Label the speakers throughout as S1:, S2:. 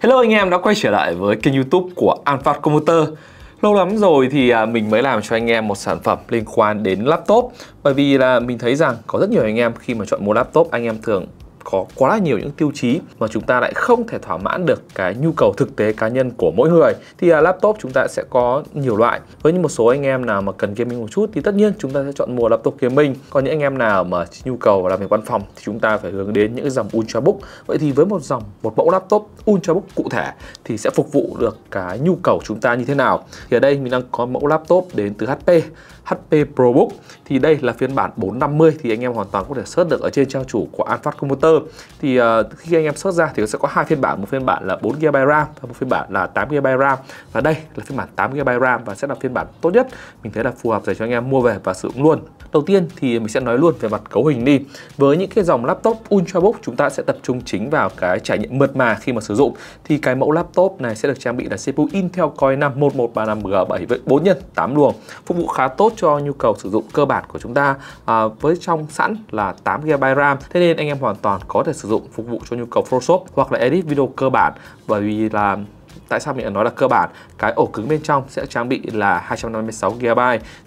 S1: Hello anh em, đã quay trở lại với kênh youtube của Alphard Computer Lâu lắm rồi thì à, mình mới làm cho anh em một sản phẩm liên quan đến laptop. Bởi vì là mình thấy rằng có rất nhiều anh em khi mà chọn mua laptop, anh em thường có quá là nhiều những tiêu chí mà chúng ta lại không thể thỏa mãn được cái nhu cầu thực tế cá nhân của mỗi người thì uh, laptop chúng ta sẽ có nhiều loại. Với những một số anh em nào mà cần gaming một chút thì tất nhiên chúng ta sẽ chọn mua laptop gaming. Còn những anh em nào mà nhu cầu làm việc văn phòng thì chúng ta phải hướng đến những dòng ultrabook. Vậy thì với một dòng một mẫu laptop ultrabook cụ thể thì sẽ phục vụ được cái nhu cầu chúng ta như thế nào? Thì ở đây mình đang có mẫu laptop đến từ HP HP ProBook thì đây là phiên bản 450 thì anh em hoàn toàn có thể search được ở trên trang chủ của Alphard Computer thì uh, khi anh em search ra thì sẽ có hai phiên bản. Một phiên bản là 4GB RAM và một phiên bản là 8GB RAM. Và đây là phiên bản 8GB RAM và sẽ là phiên bản tốt nhất. Mình thấy là phù hợp để cho anh em mua về và sử dụng luôn. Đầu tiên thì mình sẽ nói luôn về mặt cấu hình đi. Với những cái dòng laptop Ultrabook chúng ta sẽ tập trung chính vào cái trải nghiệm mượt mà khi mà sử dụng. Thì cái mẫu laptop này sẽ được trang bị là CPU Intel Core 5 1135G7 với 4 nhân 8 luồng. Phục vụ khá tốt cho nhu cầu sử dụng cơ bản của chúng ta à, với trong sẵn là 8GB RAM. Thế nên anh em hoàn toàn có thể sử dụng phục vụ cho nhu cầu Photoshop hoặc là edit video cơ bản. Bởi vì là tại sao mình nói là cơ bản? Cái ổ cứng bên trong sẽ trang bị là 256 GB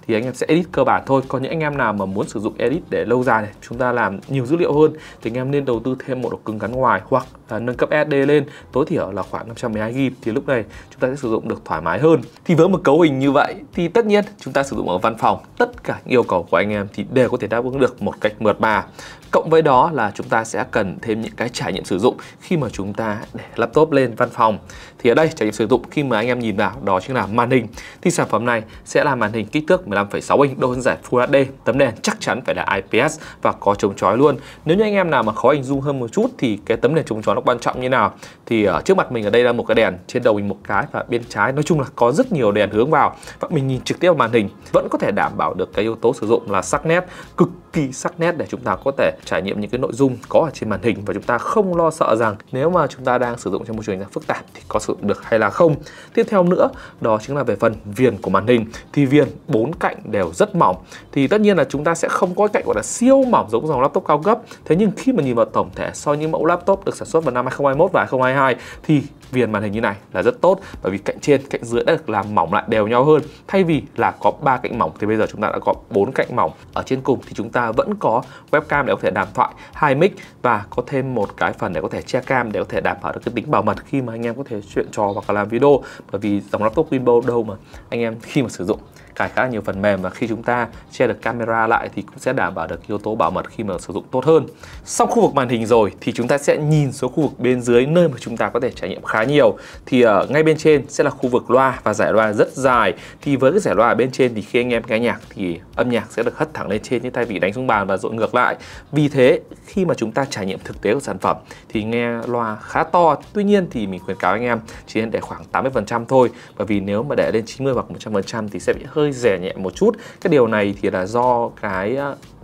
S1: thì anh em sẽ edit cơ bản thôi. Còn những anh em nào mà muốn sử dụng edit để lâu dài này, chúng ta làm nhiều dữ liệu hơn, thì anh em nên đầu tư thêm một ổ cứng gắn ngoài hoặc là nâng cấp SD lên, tối thiểu là khoảng 512 GB thì lúc này chúng ta sẽ sử dụng được thoải mái hơn. Thì với một cấu hình như vậy thì tất nhiên chúng ta sử dụng ở văn phòng, tất cả những yêu cầu của anh em thì đều có thể đáp ứng được một cách mượt mà. Cộng với đó là chúng ta sẽ cần thêm những cái trải nghiệm sử dụng khi mà chúng ta để laptop lên văn phòng. Thì ở đây trải nghiệm sử dụng khi mà anh em nhìn vào đó chính là màn hình. Thì sản phẩm này sẽ là màn hình kích thước 15,6 inch độ phân giải Full HD tấm nền chắc chắn phải là IPS và có chống chói luôn. Nếu như anh em nào mà khó hình dung hơn một chút thì cái tấm nền chống chói nó quan trọng như nào? Thì ở trước mặt mình ở đây là một cái đèn trên đầu mình một cái và bên trái nói chung là có rất nhiều đèn hướng vào. Và mình nhìn trực tiếp vào màn hình vẫn có thể đảm bảo được cái yếu tố sử dụng là sắc nét cực kỳ sắc nét để chúng ta có thể trải nghiệm những cái nội dung có ở trên màn hình và chúng ta không lo sợ rằng nếu mà chúng ta đang sử dụng trong môi trường phức tạp thì có sử dụng được hay là không. Tiếp theo nữa, đó chính là về phần viền của màn hình. Thì viền bốn cạnh đều rất mỏng. Thì tất nhiên là chúng ta sẽ không có cạnh gọi là siêu mỏng giống dòng laptop cao cấp. Thế nhưng khi mà nhìn vào tổng thể so với những mẫu laptop được sản xuất vào năm 2021 và 2022 thì viền màn hình như này là rất tốt. Bởi vì cạnh trên, cạnh dưới đã được làm mỏng lại đều nhau hơn. Thay vì là có ba cạnh mỏng thì bây giờ chúng ta đã có bốn cạnh mỏng. Ở trên cùng thì chúng ta ta vẫn có webcam để có thể đàm thoại hai mic và có thêm một cái phần để có thể che cam để có thể đảm bảo được cái tính bảo mật khi mà anh em có thể chuyện trò hoặc là làm video bởi vì dòng laptop Windows đâu mà anh em khi mà sử dụng cài khá là nhiều phần mềm và khi chúng ta che được camera lại thì cũng sẽ đảm bảo được yếu tố bảo mật khi mà sử dụng tốt hơn. Sau khu vực màn hình rồi thì chúng ta sẽ nhìn xuống khu vực bên dưới nơi mà chúng ta có thể trải nghiệm khá nhiều. Thì ở ngay bên trên sẽ là khu vực loa và giải loa rất dài. Thì với cái giải loa ở bên trên thì khi anh em nghe nhạc thì âm nhạc sẽ được hất thẳng lên trên như thay vì đánh xuống bàn và dội ngược lại. Vì thế, khi mà chúng ta trải nghiệm thực tế của sản phẩm thì nghe loa khá to. Tuy nhiên thì mình khuyến cáo anh em chỉ nên để khoảng 80% thôi bởi vì nếu mà để lên 90 hoặc 100% thì sẽ bị hơi rẻ nhẹ một chút cái điều này thì là do cái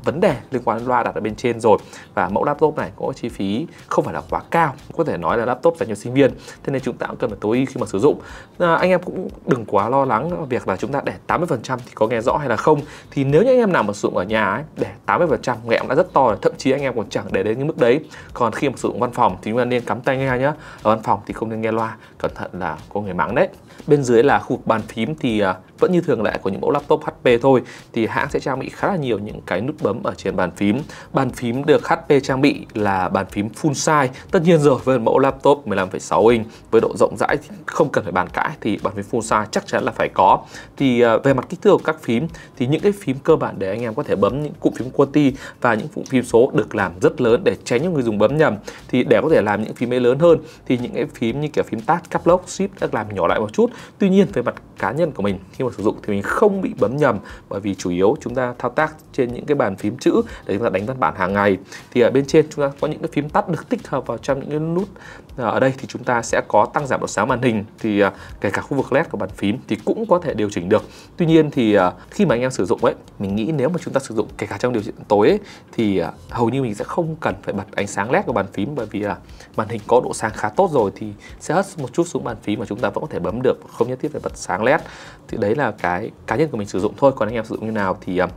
S1: vấn đề liên quan đến loa đặt ở bên trên rồi. Và mẫu laptop này có chi phí không phải là quá cao có thể nói là laptop dành cho sinh viên. Thế nên chúng ta cũng cần phải tối ưu khi mà sử dụng. À, anh em cũng đừng quá lo lắng việc là chúng ta để 80% thì có nghe rõ hay là không. Thì nếu như anh em nào mà sử dụng ở nhà ấy, để 80% nghe cũng đã rất to rồi. Thậm chí anh em còn chẳng để đến cái mức đấy. Còn khi mà sử dụng văn phòng thì chúng ta nên cắm tai nghe nhá. Ở văn phòng thì không nên nghe loa cẩn thận là có người mắng đấy. Bên dưới là khu vực bàn phím thì à, vẫn như thường lệ của những mẫu laptop HP thôi thì hãng sẽ trang bị khá là nhiều những cái nút bấm ở trên bàn phím. Bàn phím được HP trang bị là bàn phím full size tất nhiên rồi với mẫu laptop 15,6 inch với độ rộng rãi thì không cần phải bàn cãi thì bàn phím full size chắc chắn là phải có. Thì à, về mặt kích thước của các phím thì những cái phím cơ bản để anh em có thể bấm những cụm phím QWERTY và những cụm phím số được làm rất lớn để tránh những người dùng bấm nhầm. Thì để có thể làm những phím ấy lớn hơn thì những cái phím như kiểu phím tab caps lock shift đã làm nhỏ lại một chút. Tuy nhiên về mặt cá nhân của mình khi mà sử dụng thì mình không bị bấm nhầm. Bởi vì chủ yếu chúng ta thao tác trên những cái bàn phím chữ để chúng ta đánh văn bản hàng ngày. Thì ở bên trên chúng ta có những cái phím tắt được tích hợp vào trong những cái nút à, ở đây thì chúng ta sẽ có tăng giảm độ sáng màn hình. Thì à, kể cả khu vực led của bàn phím thì cũng có thể điều chỉnh được. Tuy nhiên thì à, khi mà anh em sử dụng ấy mình nghĩ nếu mà chúng ta sử dụng kể cả trong điều kiện tối ấy, thì hầu như mình sẽ không cần phải bật ánh sáng led của bàn phím. Bởi vì là màn hình có độ sáng khá tốt rồi thì sẽ hất một chút xuống bàn phím mà chúng ta vẫn có thể bấm được. Không nhất thiết phải bật sáng led. Thì đấy là cái cá nhân của mình sử dụng thôi. Còn anh em sử dụng như nào thì à,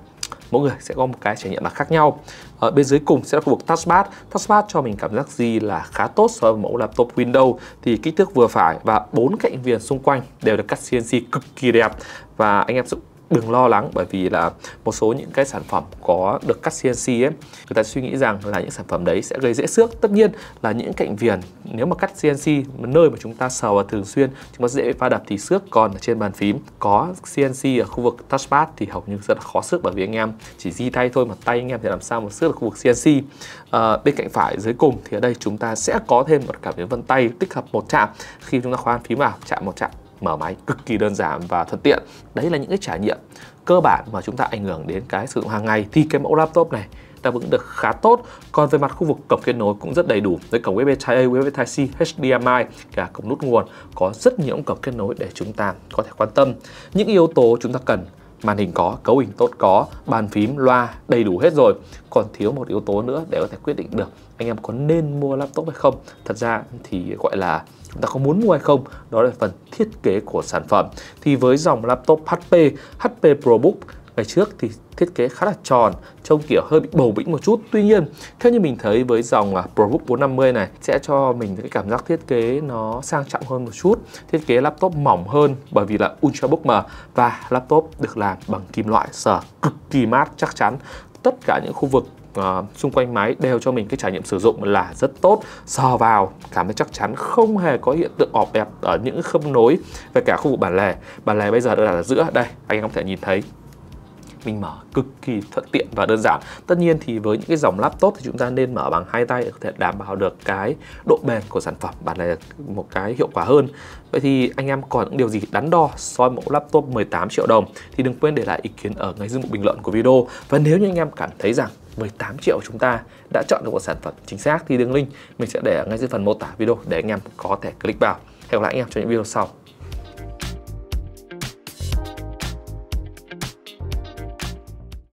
S1: mỗi người sẽ có một cái trải nghiệm là khác nhau. Ở bên dưới cùng sẽ là khu vực touchpad. Touchpad cho mình cảm giác gì là khá tốt so với mẫu laptop Windows. Thì kích thước vừa phải và bốn cạnh viền xung quanh đều được cắt CNC cực kỳ đẹp. Và anh em sẽ đừng lo lắng bởi vì là một số những cái sản phẩm có được cắt CNC ấy người ta suy nghĩ rằng là những sản phẩm đấy sẽ gây dễ xước. Tất nhiên là những cạnh viền nếu mà cắt CNC nơi mà chúng ta sờ vào thường xuyên chúng ta dễ va đập thì xước còn ở trên bàn phím. Có CNC ở khu vực touchpad thì hầu như rất là khó xước bởi vì anh em chỉ di tay thôi mà tay anh em thì làm sao mà xước được khu vực CNC à, ờ, bên cạnh phải dưới cùng thì ở đây chúng ta sẽ có thêm một cảm biến vân tay tích hợp một chạm. Khi chúng ta khoan phím vào chạm một chạm mở máy cực kỳ đơn giản và thuận tiện. Đấy là những cái trải nghiệm cơ bản mà chúng ta ảnh hưởng đến cái sử dụng hàng ngày. Thì cái mẫu laptop này đáp ứng được khá tốt. Còn về mặt khu vực cổng kết nối cũng rất đầy đủ với cổng USB Type A, USB Type C, HDMI cả cổng nút nguồn. Có rất nhiều cổng kết nối để chúng ta có thể quan tâm. Những yếu tố chúng ta cần màn hình có, cấu hình tốt có, bàn phím, loa đầy đủ hết rồi. Còn thiếu một yếu tố nữa để có thể quyết định được anh em có nên mua laptop hay không. Thật ra thì gọi là chúng ta có muốn mua hay không, đó là phần thiết kế của sản phẩm. Thì với dòng laptop HP, HP ProBook ngày trước thì thiết kế khá là tròn trông kiểu hơi bị bầu bĩnh một chút. Tuy nhiên theo như mình thấy với dòng à, ProBook 450 này sẽ cho mình cái cảm giác thiết kế nó sang trọng hơn một chút thiết kế laptop mỏng hơn bởi vì là Ultrabook mà. Và laptop được làm bằng kim loại sờ cực kỳ mát chắc chắn tất cả những khu vực uh, xung quanh máy đều cho mình cái trải nghiệm sử dụng là rất tốt. Sờ vào cảm thấy chắc chắn không hề có hiện tượng ọp ẹp ở những khớp nối về cả khu vực bản lề. Bản lề bây giờ đã là ở giữa. Đây anh em có thể nhìn thấy. Mình mở cực kỳ thuận tiện và đơn giản. Tất nhiên thì với những cái dòng laptop thì chúng ta nên mở bằng hai tay để có thể đảm bảo được cái độ bền của sản phẩm bản này là một cái hiệu quả hơn. Vậy thì anh em còn những điều gì đắn đo soi mẫu laptop 18 triệu đồng thì đừng quên để lại ý kiến ở ngay dưới mục bình luận của video. Và nếu như anh em cảm thấy rằng 18 triệu chúng ta đã chọn được một sản phẩm chính xác. Thì đường link mình sẽ để ở ngay dưới phần mô tả video để anh em có thể click vào. Hẹn gặp lại anh em trong những video sau.